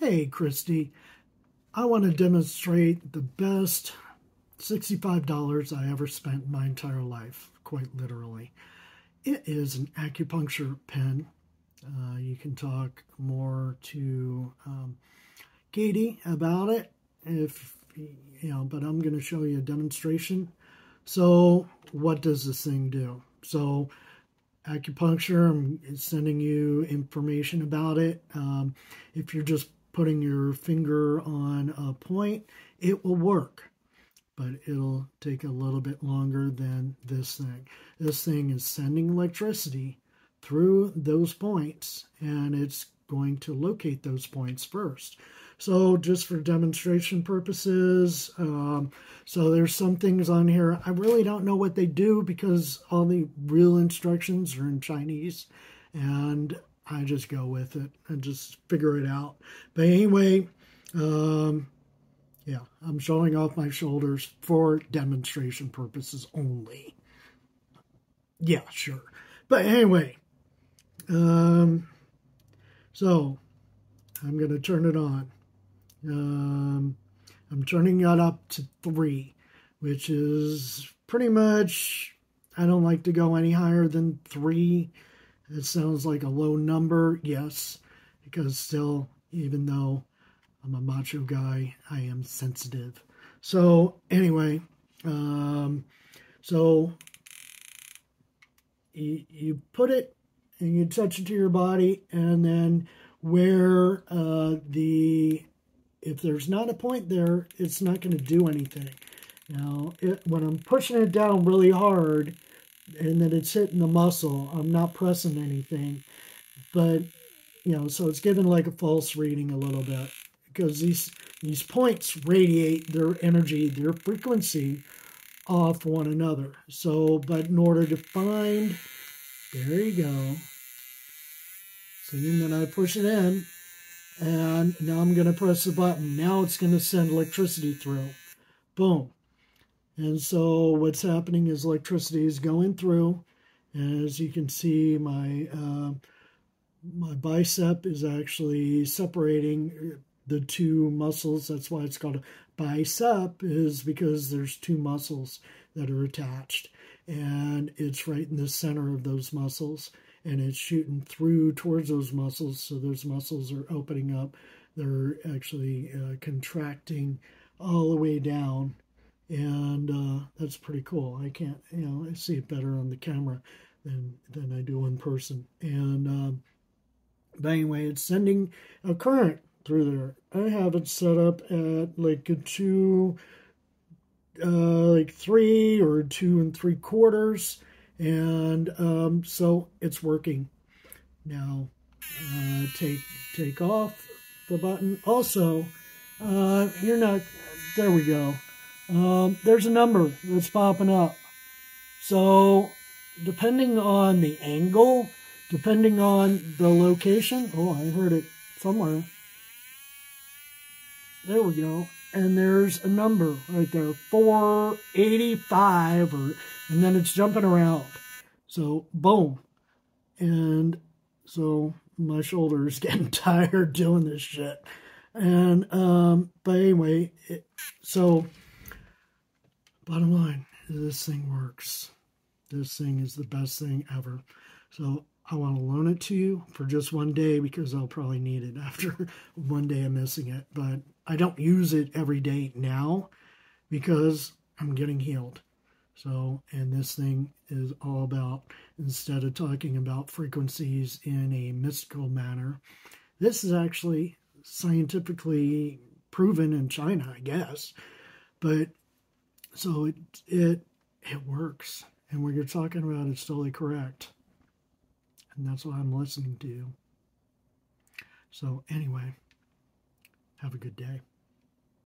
Hey, Christy, I want to demonstrate the best $65 I ever spent my entire life, quite literally. It is an acupuncture pen. Uh, you can talk more to um, Katie about it if you know, but I'm going to show you a demonstration. So, what does this thing do? So, acupuncture, I'm sending you information about it. Um, if you're just putting your finger on a point, it will work, but it'll take a little bit longer than this thing. This thing is sending electricity through those points, and it's going to locate those points first. So just for demonstration purposes, um, so there's some things on here. I really don't know what they do because all the real instructions are in Chinese. And I just go with it and just figure it out. But anyway, um, yeah, I'm showing off my shoulders for demonstration purposes only. Yeah, sure. But anyway, um, so I'm going to turn it on. Um, I'm turning it up to three, which is pretty much, I don't like to go any higher than three it sounds like a low number, yes, because still, even though I'm a macho guy, I am sensitive. So, anyway, um, so you, you put it and you touch it to your body, and then where uh, the if there's not a point there, it's not going to do anything. Now, it, when I'm pushing it down really hard, and that it's hitting the muscle. I'm not pressing anything, but you know, so it's given like a false reading a little bit because these these points radiate their energy, their frequency off one another. So, but in order to find, there you go. See, and then I push it in, and now I'm going to press the button. Now it's going to send electricity through. Boom. And so what's happening is electricity is going through. And as you can see, my uh, my bicep is actually separating the two muscles. That's why it's called a bicep, is because there's two muscles that are attached. And it's right in the center of those muscles. And it's shooting through towards those muscles. So those muscles are opening up. They're actually uh, contracting all the way down and uh, that's pretty cool. I can't, you know, I see it better on the camera than than I do in person. And um, but anyway, it's sending a current through there. I have it set up at like a two, uh, like three or two and three quarters, and um, so it's working. Now, uh, take take off the button. Also, uh, you're not. There we go um, there's a number that's popping up. So, depending on the angle, depending on the location, oh, I heard it somewhere. There we go. And there's a number right there, 485, or, and then it's jumping around. So, boom. And so my shoulder is getting tired doing this shit. And, um, but anyway, it, so Bottom line, this thing works. This thing is the best thing ever. So I want to loan it to you for just one day because I'll probably need it after one day of missing it. But I don't use it every day now because I'm getting healed. So, and this thing is all about, instead of talking about frequencies in a mystical manner, this is actually scientifically proven in China, I guess. But so it it it works. And what you're talking about is totally correct. And that's what I'm listening to. You. So anyway, have a good day.